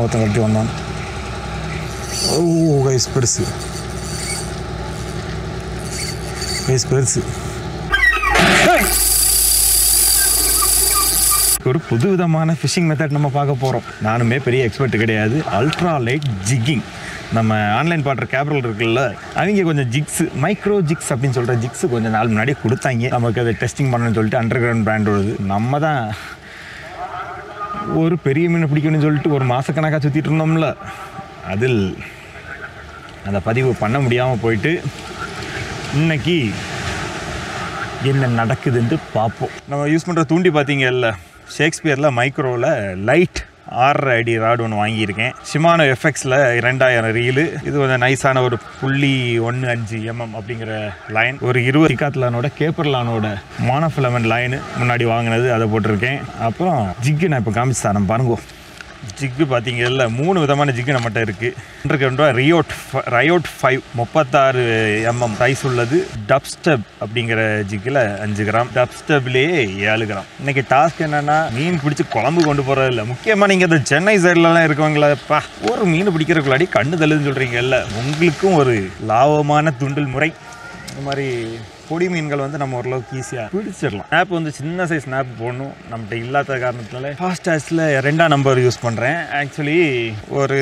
ஒருத்தன் கட்டி வந்தான். ஓ கைஸ் பெருசு. கைஸ் பெருசு. ஒரு புது விதமான ஃபிஷிங் மெத்தட் நம்ம பார்க்க போகிறோம் நானுமே பெரிய எக்ஸ்பர்ட் கிடையாது. அல்ட்ரா லைட் ஜிக்கிங் நம்ம ஆன்லைன் பாட்டுற கேப்ரல் இருக்குல்ல அவங்க கொஞ்சம் ஜிக்ஸ் மைக்ரோ ஜிக்ஸ் அப்படின்னு சொல்கிற ஜிக்ஸ் கொஞ்சம் நாள் முன்னாடியே கொடுத்தாங்க. நமக்கு அதை டெஸ்டிங் பண்ணணும்னு சொல்லிட்டு அண்டர் கிரவுண்ட் பிராண்டோடது நம்ம தான் ஒரு பெரிய மீனை பிடிக்கணும்னு சொல்லிட்டு ஒரு மாதக்கணக்காக சுற்றிட்டு இருந்தோம்ல. அதில் அந்த பதிவு பண்ண முடியாமல் போயிட்டு இன்னைக்கு என்ன நடக்குதுன்ட்டு பார்ப்போம். நம்ம யூஸ் பண்ணுற தூண்டி பார்த்தீங்கல்ல ஷேக்ஸ்பியரில் மைக்ரோவில் லைட் ஆறரை அடி ராடு ஒன்று வாங்கியிருக்கேன். ஷிமானோ எஃப்எக்ஸில் ரெண்டாயிரம் ரீலு இது கொஞ்சம் நைஸான ஒரு புள்ளி ஒன்று அஞ்சு எம்எம் அப்படிங்கிற லைன் ஒரு இருபது டிகாத்லானோட கேப்பர்லானோட மானோஃபிலமெண்ட் லைனு முன்னாடி வாங்கினது அதை போட்டிருக்கேன். அப்புறம் ஜிக்கு நான் இப்போ காமிச்சு தரேன் பாருங்க. ஜிக்கு பார்த்தீங்கல்ல மூணு விதமான ஜிக்கு நம்மகிட்ட இருக்குது ரியோட் ரயோட் ஃபைவ் முப்பத்தாறு எம்எம் சைஸ் உள்ளது. டப் ஸ்டெப் அப்படிங்கிற ஜிக்கில் அஞ்சு கிராம். டப் ஸ்டெப்லேயே ஏழு கிராம். இன்னைக்கு டாஸ்க் என்னன்னா மீன் பிடிச்சி குழம்பு கொண்டு போகிறது இல்லை முக்கியமாக நீங்கள் இந்த சென்னை சைட்லலாம் இருக்கவங்களப்பா ஒரு மீன் பிடிக்கிறதுக்குள்ளாடி கண்ணு தள்ளுதுன்னு சொல்கிறீங்கல்ல உங்களுக்கும் ஒரு லாபமான துண்டல் முறை. இந்த மாதிரி பொடி மீன்கள் வந்து நம்ம ஓரளவுக்கு ஈஸியாக பிடிச்சிடலாம். ஸ்னாப் வந்து சின்ன சைஸ் ஸ்னாப் போடணும். நம்மகிட்ட இல்லாத காரணத்தினால ஃபாஸ்டாஸில் ரெண்டாம் நம்பர் யூஸ் பண்ணுறேன் ஆக்சுவலி ஒரு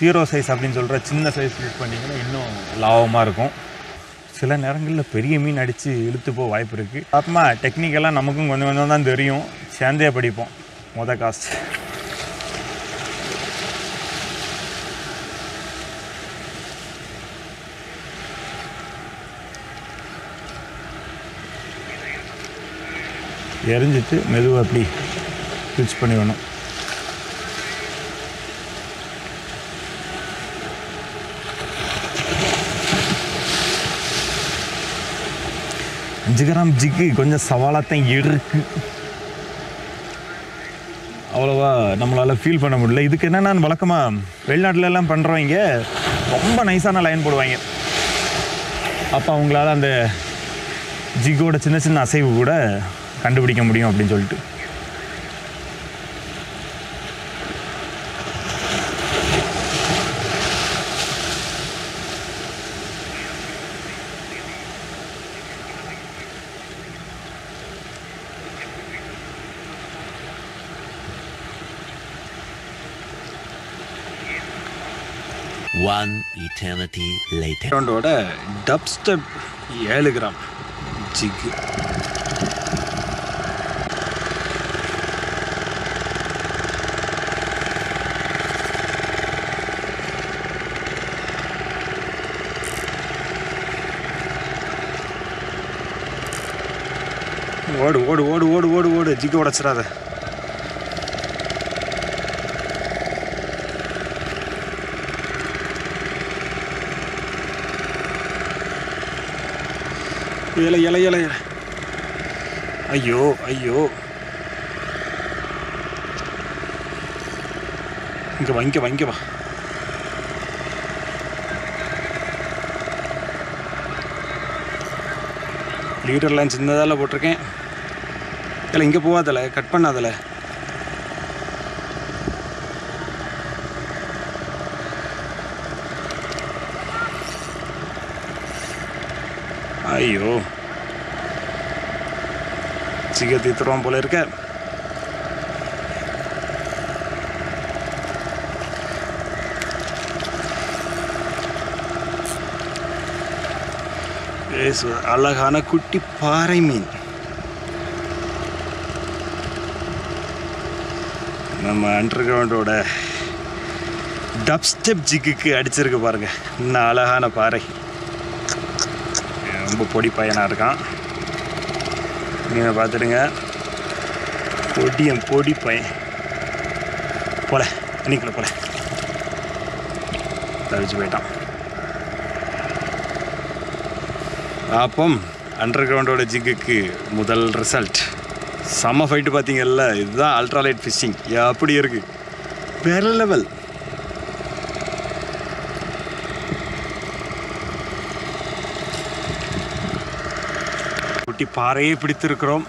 ஜீரோ சைஸ் அப்படின்னு சொல்கிற சின்ன சைஸ் யூஸ் பண்ணிங்கன்னா இன்னும் லாபமாக இருக்கும். சில நேரங்களில் பெரிய மீன் அடித்து இழுத்து போக வாய்ப்பு இருக்குது அப்புறமா டெக்னிக்கெல்லாம் நமக்கும் கொஞ்சம் கொஞ்சம் தான் தெரியும். சேர்ந்தே படிப்போம். மொத காசு எரிஞ்சிட்டு மெதுவாக அப்படி ஸ்விட்ச் பண்ணி வேணும். அஞ்சு கிராம் ஜிக்கு கொஞ்சம் சவாலாகத்தான் இருக்கு. அவ்வளோவா நம்மளால் ஃபீல் பண்ண முடியல. இதுக்கு என்னென்னு வழக்கமாக வெளிநாட்டிலலாம் பண்ணுறவங்க ரொம்ப நைஸான லைன் போடுவாங்க. அப்போ அவங்களால அந்த ஜிக்கோட சின்ன சின்ன அசைவு கூட கண்டுபிடிக்க முடியும் அப்படின்னு சொல்லிட்டு. One eternity later. ரவுண்டோட டப் ஸ்டெப் ஏழு கிராம் ஜிக்கு ஓடு ஓடு ஓடு ஓடு ஓடு ஓடு. ஜிக்கு உடச்சிடாத. இலை இலை இலை. ஐயோ ஐயோ. இங்கே வா இங்க வா இங்க வா. லீடர்லாம் சின்னதால் போட்டிருக்கேன். இல்லை இங்கே போகாதல கட் பண்ணாதல. ஐயோ. சிக்க தீத்துருவான் போல இருக்க. அழகான குட்டி பாறை மீன். நம்ம அண்டர் கிரவுண்டோட டப் ஸ்டெப் ஜிக்குக்கு அடிச்சிருக்கு பாருங்க. இன்னும் அழகான பாறை. ரொம்ப பொடி பையனாக இருக்கான். நீங்கள் பார்த்துடுங்க. பொடியன் பொடி பையன் போல அன்னைக்குள்ள போல. தவிச்சு போயிட்டான். அப்பம் அண்டர் கிரவுண்டோட ஜிக்குக்கு முதல் ரிசல்ட் செம்ம ஃபைட்டு பார்த்தீங்கல்ல இதுதான் அல்ட்ராலைட் ஃபிஷிங் அப்படி இருக்கு. வேற லெவல் குட்டி பாறையே பிடித்திருக்கிறோம்.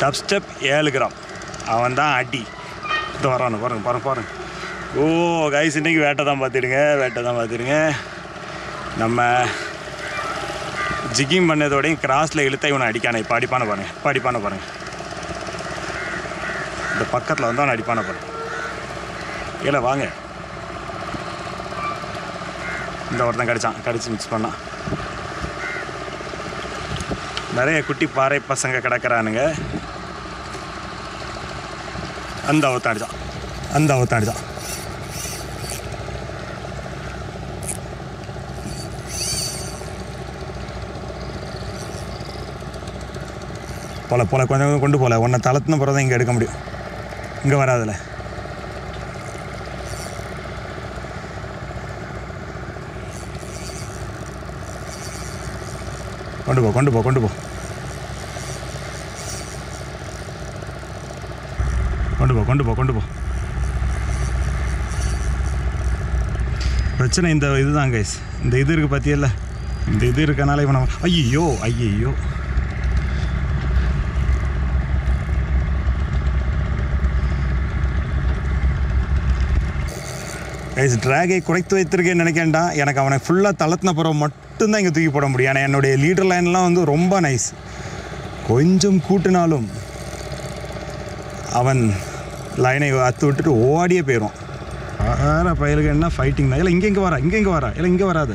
டப் ஸ்டெப் ஏழு கிராம். அவன் தான் அடி. இது வரானு பாருங்க பாருங்க பாருங்க. ஓ கைஸ் இன்னைக்கு வேட்டை தான் பார்த்துடுங்க. வேட்டை தான் பார்த்துடுங்க. நம்ம ஜிக்கிங் பண்ணதோடையும் கிராஸில் இழுத்த இவனை அடிக்கானே. இப்போ அடிப்பான பாருங்கள் இப்போ அடிப்பான பாருங்கள் இந்த பக்கத்தில் வந்து அவன் அடிப்பான பாருங்க இல்லை வாங்க. இந்த ஒருத்தன் கடிச்சான். கடிச்சு மிக்ஸ் பண்ணான். நிறைய குட்டி பாறை பசங்க கிடக்கிறானுங்க. அந்த அவத்தான் அடித்தான் அந்த அவத்தான் அடித்தான் போல போல கொஞ்சம் கொஞ்சம் கொண்டு போகல உன்னை தளர்த்துன பிறகு இங்கே எடுக்க முடியும். இங்கே வராதுல. கொண்டு போ கொண்டு போ கொண்டு போ. கொண்டு போ கொண்டு போ கொண்டு போ. பிரச்சனை இந்த இதுதான் கைஸ் இந்த இது இருக்குது பார்த்தியல்ல இந்த இது இருக்கனால இவன் ஐயோ ஐயோ ட்ராகை குறைத்து வைத்திருக்கேன்னு நினைக்கேன்டா. எனக்கு அவனை ஃபுல்லாக தளர்த்தின பிறகு மட்டும்தான் இங்கே தூக்கி போட முடியும். ஆனால் என்னுடைய லீடர் லைன்லாம் வந்து ரொம்ப நைஸ் கொஞ்சம் கூட்டினாலும் அவன் லைனை அத்து விட்டுட்டு ஓடியே போயிடும் வேறு பயலுக்கு என்ன ஃபைட்டிங் தான் இல்லை இங்கே இங்கே வரா இங்கே இங்கே வரா இல்லை இங்கே வராது.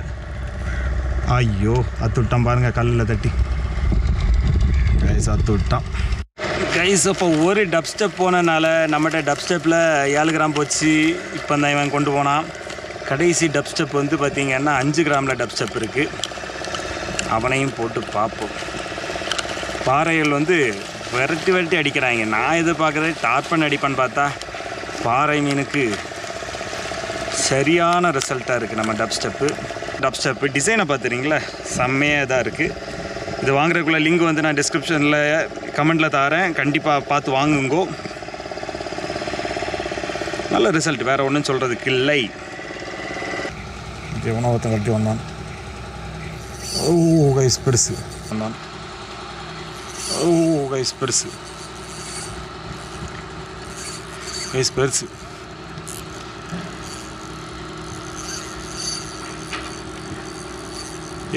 ஐயோ அத்து விட்டான் பாருங்கள் கல்லில் தட்டி. கைஸ் அத்து விட்டான். கைஸ் இப்போ ஒரு டப் ஸ்டெப் போனனால நம்மகிட்ட டப் ஸ்டெப்பில் ஏழு கிராம் போச்சு. இப்போ தான் இவன் கொண்டு போனான். கடைசி டப் ஸ்டெப் வந்து பார்த்திங்கன்னா அஞ்சு கிராமில் டப் ஸ்டெப் இருக்குது அவனையும் போட்டு பார்ப்போம் பாறைகள் வந்து விரட்டி விரட்டி அடிக்கிறாங்க. நான் எதிர்பார்க்குறது டார்பன் அடிப்பான்னு பார்த்தா பாறை மீனுக்கு சரியான ரிசல்ட்டாக இருக்குது நம்ம டப் ஸ்டெப்பு டப் ஸ்டெப்பு டிசைனை பார்த்துறீங்களா? செம்மையாக தான் இருக்குது இது வாங்குறதுக்குள்ள லிங்க் வந்து நான் டிஸ்கிரிப்ஷனில் கமெண்டில் தரேன் கண்டிப்பாக பார்த்து வாங்குங்கோ. நல்ல ரிசல்ட் வேறு ஒன்றும் சொல்கிறதுக்கு இல்லை. எவனோ ஒருத்தன் கட்டி வந்தான். ஓ கைஸ் பெருசு. வந்தான். ஓ கைஸ் பெருசு. கைஸ் பெருசு.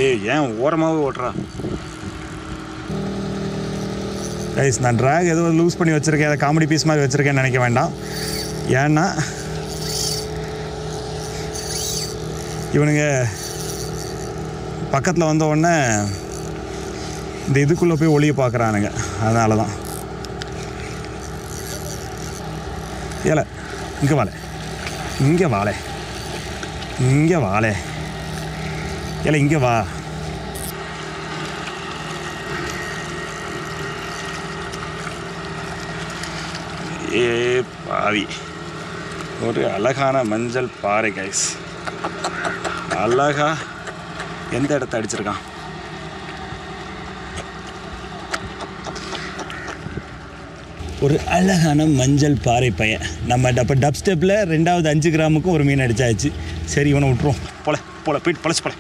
ஏய் ஏன் ஓரமாகவே ஓட்டுறா கைஸ் நான் ட்ராக் ஏதோ லூஸ் பண்ணி வச்சுருக்கேன் அதை காமெடி பீஸ் மாதிரி வச்சுருக்கேன்னு நினைக்க வேண்டாம். ஏன்னா இவனுங்க பக்கத்தில் வந்த உடனே இந்த இதுக்குள்ளே போய் ஒளியை பார்க்குறானுங்க அதனால தான் ஏல இங்கே வாழை இங்கே வாழை இங்கே வாழை ஏல இங்கே வா. ஏ பாவி. ஒரு அழகான மஞ்சள் பாறை கைஸ் அழகா எந்த இடத்த அடிச்சிருக்கான்? ஒரு அழகான மஞ்சள் பாறை பையன். நம்ம அப்போ டப் ஸ்டெப்பில் ரெண்டாவது அஞ்சு கிராமுக்கும் ஒரு மீன் அடிச்சாச்சு. சரி இவனை விட்டுருவோம். போல போல போயிட்டு பழச்சு போல.